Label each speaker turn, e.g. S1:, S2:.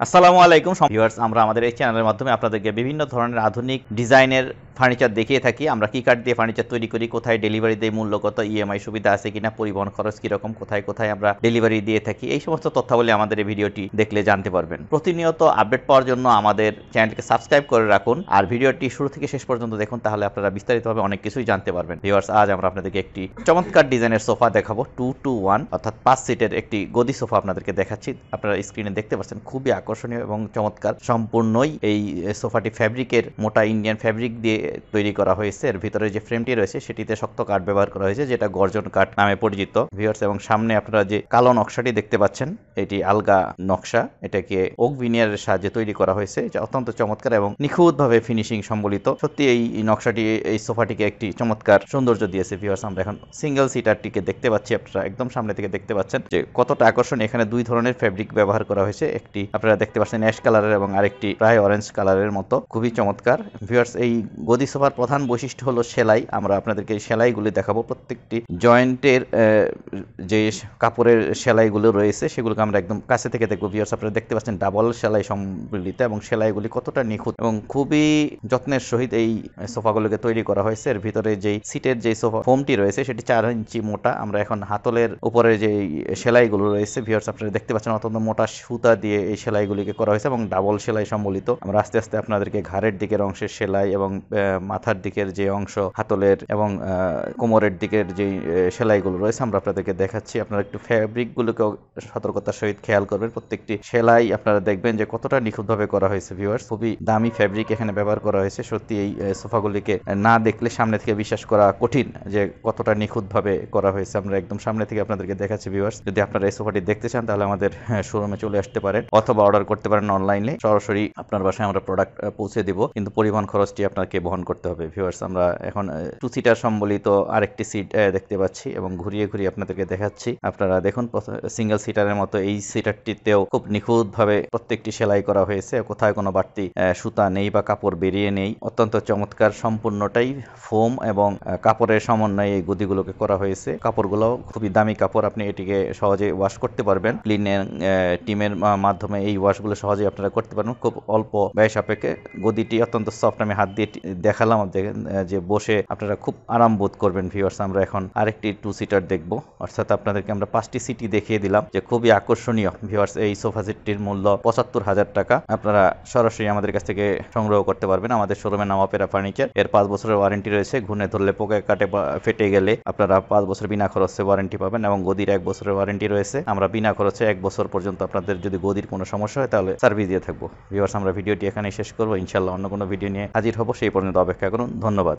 S1: আসসালামু আলাইকুম ভিউয়ার্স আমরা আমাদের এই চ্যানেলের মাধ্যমে আপনাদেরকে বিভিন্ন ধরনের আধুনিক ডিজাইনের ফার্নিচার দেখিয়ে থাকি, আমরা কি কার্ড দিয়ে ফার্নিচার তৈরি করি, কোথায় ডেলিভারি দেয় মূল্য কত ইএমআই সুবিধা আছে কিনা, পরিবহন খরচ কীরকম, কোথায় কোথায় আমরা ডেলিভারি দিয়ে থাকি, এই সমস্ত তথ্যাবলী আমাদের এই ভিডিওটি দেখলে জানতে পারবেন। প্রতিনিয়ত আপডেট পাওয়ার জন্য আমাদের চ্যানেলকে সাবস্ক্রাইব করে রাখুন, আর ভিডিওটি শুরু থেকে শেষ পর্যন্ত দেখুন, তাহলে আপনারা বিস্তারিতভাবে অনেক কিছুই জানতে পারবেন। ভিউয়ার্স আজ আমরা আপনাদেরকে একটি চমৎকার ডিজাইনের সোফা দেখাবো টু টু ওয়ান অর্থাৎ পাঁচ সিটের একটি গদি সোফা আপনাদেরকে দেখাচ্ছি। আপনারা স্ক্রিনে দেখতে পাচ্ছেন, খুবই আকর্ষণীয় এবং চমৎকার। সম্পূর্ণই এই সোফাটি ফ্যাব্রিকের মোটা ইন্ডিয়ান ফ্যাব্রিক দিয়ে তৈরি করা হয়েছে। এর ভিতরে যে ফ্রেমটি রয়েছে, সেটিতে শক্ত কাঠ ব্যবহার করা হয়েছে, যেটা গর্জন কাঠ নামে পরিচিত। ভিউয়ার্স এবং সামনে আপনারা যে কালো নকশাটি দেখতে পাচ্ছেন, এটি আলগা নকশা। এটাকে ওক ভিনিয়ারের সাহায্যে তৈরি করা হয়েছে। যা অত্যন্ত চমৎকার এবং নিখুঁতভাবে ফিনিশিং সম্বলিত। সত্যি, এই নকশাটি, এই সোফাটিকে একটি চমৎকার সৌন্দর্য দিয়েছে ভিউয়ার্স আমরা এখন সিঙ্গেল সিটারটিকে দেখতে পাচ্ছি, আপনারা একদম সামনে থেকে দেখতে পাচ্ছেন যে কতটা আকর্ষণ এখানে দুই ধরনের ফ্যাব্রিক ব্যবহার করা হয়েছে। একটি, আপনারা দেখতে পাচ্ছেন অ্যাশ কালারের এবং আরেকটি প্রায় অরেঞ্জ কালারের মতো। খুবই চমৎকার। ভিউয়ার্স এই গদি সোফার প্রধান বৈশিষ্ট্য হলো সেলাই। আমরা আপনাদেরকে সেলাইগুলি দেখাবো। প্রত্যেকটি জয়েন্টের যে কাপড়ের সেলাইগুলো রয়েছে, সেগুলোকে আমরা একদম কাছে থেকে দেখব। ভিউয়ার্স আপনারা দেখতে পাচ্ছেন ডাবল সেলাই সম্মিলিত এবং সেলাইগুলি কতটা নিখুঁত এবং খুবই যত্নের সহিত এই সোফাগুলোকে তৈরি করা হয়েছে। এর ভিতরে যেই সিটের যে সোফা ফোমটি রয়েছে, সেটি চার ইঞ্চি মোটা। আমরা এখন হাতলের উপরে যে সেলাইগুলো রয়েছে ভিউয়ার্স আপনারা দেখতে পাচ্ছেন অত্যন্ত মোটা সুতা দিয়ে এই সেলাইগুলিকে করা হয়েছে এবং ডাবল সেলাই সম্বলিত আমরা আস্তে আস্তে আপনাদেরকে ঘাড়ের দিকের অংশের সেলাই এবং মাথার দিকের যে অংশ, হাতলের এবং কোমরের দিকের যে সেলাইগুলো রয়েছে, আমরা আপনাদেরকে দেখাচ্ছি। আপনারা একটু ফ্যাব্রিকগুলোকেও সতর্কতার সহিত খেয়াল করবেন। প্রত্যেকটি সেলাই আপনারা দেখবেন যে কতটা নিখুঁতভাবে করা হয়েছে ভিউয়ার্স খুবই দামি ফ্যাব্রিক এখানে ব্যবহার করা হয়েছে। সত্যি এই সোফাগুলিকে না দেখলে সামনে থেকে বিশ্বাস করা কঠিন যে কতটা নিখুঁতভাবে করা হয়েছে। আমরা একদম সামনে থেকে আপনাদেরকে দেখাচ্ছি ভিউয়ার্স যদি আপনারা এই সোফাটি দেখতে চান, তাহলে আমাদের শোরুমে চলে আসতে পারেন অথবা অর্ডার করতে পারেন অনলাইনে। সরাসরি আপনার বাসায় আমরা প্রোডাক্ট পৌঁছে দিব। কিন্তু পরিবহন খরচটি আপনাকে বহন করতে হবে ভিউয়ার্স আমরা এখন টু সিটার সম্বলিত আরেকটি সিট দেখতে পাচ্ছি এবং ঘুরিয়ে ঘুরিয়ে আপনাদেরকে দেখাচ্ছি। আপনারা দেখুন সিঙ্গেল সিটারের মতো এই সিটারটিতেও খুব নিখুঁতভাবে প্রত্যেকটি সেলাই করা হয়েছে। কোথায় কোনো বাড়তি সুতা নেই বা কাপড় বেরিয়ে নেই। অত্যন্ত চমৎকার, সম্পূর্ণটাই ফোম এবং কাপড়ের সমন্বয়ে এই গদিগুলোকে করা হয়েছে। কাপড়গুলো খুবই দামি কাপড়, আপনি এটিকে সহজে ওয়াশ করতে পারবেন। ক্লিনের টিমের মাধ্যমে এই ওয়াশগুলো সহজে আপনারা করতে পারবেন। খুব অল্প ব্যয় সাপেক্ষে গদিটি অত্যন্ত সফট আমি হাত দিয়ে দেখালাম যে বসে আপনারা খুব আরাম বোধ করবেন ভিউয়ার্স আমরা এখন আরেকটি টু সিটার দেখব। অর্থাৎ আপনাদেরকে আমরা পাঁচটি সিটি দেখিয়ে দিলাম যে খুবই আকর্ষণীয়। ভিউয়ার্স এই সোফা সেটটির মূল্য পঁচাত্তর হাজার টাকা। আপনারা সরাসরি আমাদের কাছ থেকে সংগ্রহ করতে পারবেন। আমাদের শোরুমের নাম অপেরা ফার্নিচার এর পাঁচ বছরের ওয়ারেন্টি রয়েছে। ঘুনে ধরলে পোকা কাটে ফেটে গেলে আপনারা পাঁচ বছর বিনা খরচে ওয়ারেন্টি পাবেন এবং গদির এক বছরের ওয়ারেন্টি রয়েছে। আমরা বিনা খরচে এক বছর পর্যন্ত আপনাদের যদি গদির কোনো সমস্যা হয়, তাহলে সার্ভিস দিয়ে থাকব। ভিউয়ার্স আমরা ভিডিওটি এখানে শেষ করব। ইনশাল্লাহ অন্য কোনো ভিডিও নিয়ে হাজির হব। সেই পর্যন্ত অপেক্ষা করুন। ধন্যবাদ।